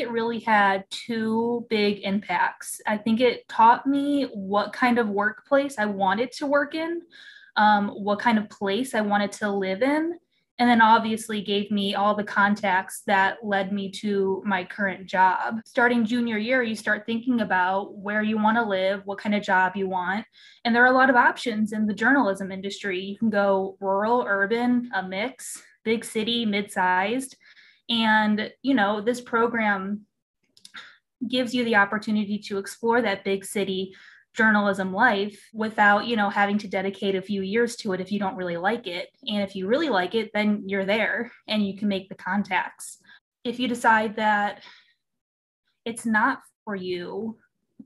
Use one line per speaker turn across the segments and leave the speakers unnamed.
it really had two big impacts. I think it taught me what kind of workplace I wanted to work in, um, what kind of place I wanted to live in, and then obviously gave me all the contacts that led me to my current job. Starting junior year, you start thinking about where you want to live, what kind of job you want. And there are a lot of options in the journalism industry. You can go rural, urban, a mix, big city, mid sized. And, you know, this program gives you the opportunity to explore that big city journalism life without you know having to dedicate a few years to it if you don't really like it. And if you really like it then you're there and you can make the contacts. If you decide that it's not for you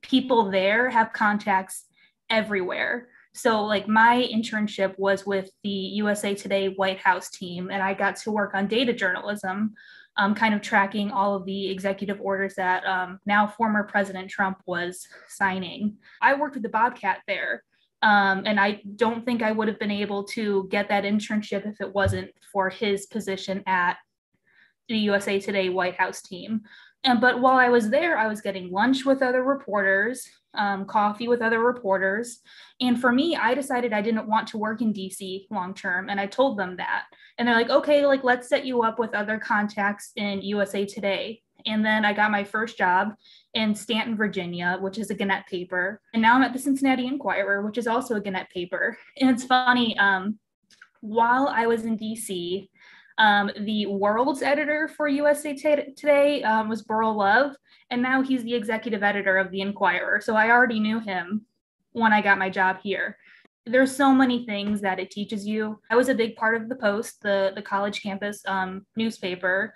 people there have contacts everywhere so like my internship was with the usa today white house team and i got to work on data journalism um, kind of tracking all of the executive orders that um, now former President Trump was signing. I worked with the Bobcat there. Um, and I don't think I would have been able to get that internship if it wasn't for his position at the USA Today White House team. And but while I was there, I was getting lunch with other reporters, um, coffee with other reporters. And for me, I decided I didn't want to work in DC long term. And I told them that. And they're like, okay, like let's set you up with other contacts in USA Today. And then I got my first job in Staunton, Virginia, which is a Gannett paper. And now I'm at the Cincinnati Enquirer, which is also a Gannett paper. And it's funny, um, while I was in DC, um, the world's editor for USA Today um, was Beryl Love, and now he's the executive editor of the Enquirer. So I already knew him when I got my job here. There's so many things that it teaches you. I was a big part of the Post, the the college campus um, newspaper,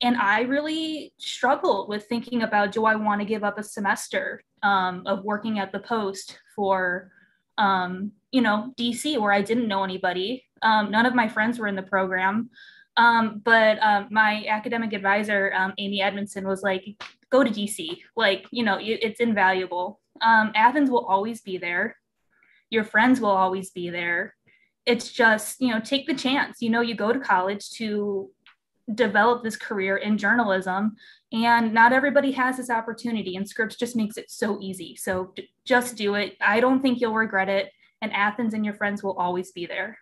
and I really struggled with thinking about do I want to give up a semester um, of working at the Post for um, you know DC where I didn't know anybody. Um, none of my friends were in the program. Um, but um, my academic advisor, um, Amy Edmondson, was like, go to DC. Like, you know, it's invaluable. Um, Athens will always be there. Your friends will always be there. It's just, you know, take the chance. You know, you go to college to develop this career in journalism, and not everybody has this opportunity, and Scripps just makes it so easy. So d- just do it. I don't think you'll regret it. And Athens and your friends will always be there.